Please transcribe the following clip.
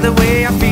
the way I feel.